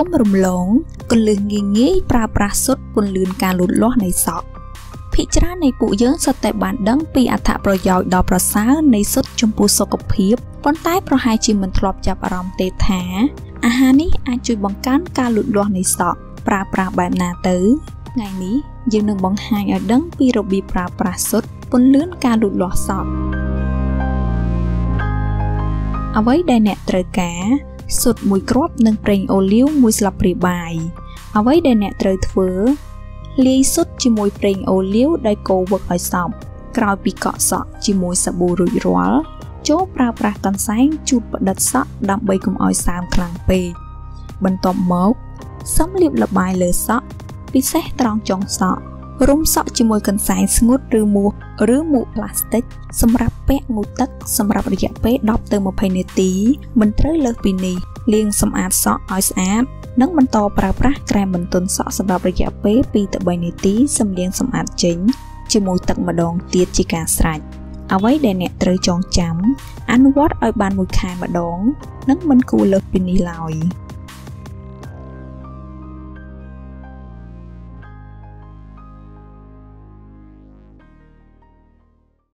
ុំរំលងកលឹះងាយងាយប្រើប្រាស់សុទ្ធពន្លឿនការលូតលាស់នៃសក់ភិកច្រើននៃពួកយើងសុទ្ធតែបានដឹងពីអត្ថប្រយោជន៍ដ៏ប្រសើរនៃសុទ្ធចំពោះសុខភាពប៉ុន្តែប្រហែលជាមិនធ្លាប់ចាប់អារម្មណ៍ទេថាអាហារនេះអាចជួយបង្កើនការលូតលាស់នៃសក់ប្រើប្រាស់បែបណាទៅថ្ងៃនេះយើងនឹងបង្ហាញឲ្យដឹងពីរបៀបប្រើប្រាស់សុទ្ធពន្លឿនការលូតលាស់សក់អ្វីដែលអ្នកត្រូវការ ស៊ុត1គ្រាប់និងប្រេងអូលីវ1ស្លាបព្រាបាយអ្វីដែលអ្នកត្រូវធ្វើលាយស៊ុតជាមួយប្រេងអូលីវដោយកូរវឹកឲ្យសព្វក្រោយពីកក់សក់ជាមួយសាប៊ូរួចរាល់ចូលប្រើប្រាស់កន្សែងជូតផ្ដិតសក់ដើម្បីកុំឲ្យសើមខ្លាំងពេកបន្ទាប់មកសឹមលាបល្បាយលើសក់ពិសេសត្រង់ចុងសក់ រុំសក់ជាមួយកន្សែងស្ងួតឬមួកឬមួកផ្លាស្ទិកសម្រាប់ពាក់ងូតទឹកសម្រាប់រយៈពេល10ទៅ20នាទី មិនត្រូវលើសពីនេះលាងសម្អាតសក់ឲ្យស្អាតនិងបន្តប្រើប្រាស់ក្រែមបន្ទន់សក់សម្រាប់រយៈពេល2ទៅ3នាទីសម្លៀងសម្អាតចេញជាមួយទឹកម្ដងទៀតជាការស្រេចអ្វីដែលអ្នកត្រូវចងចាំអនុវត្តឲ្យបានមួយខែម្ដង និងមិនគួរលើសពីនេះឡើយ។